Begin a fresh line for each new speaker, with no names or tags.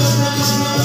Krishna Krishna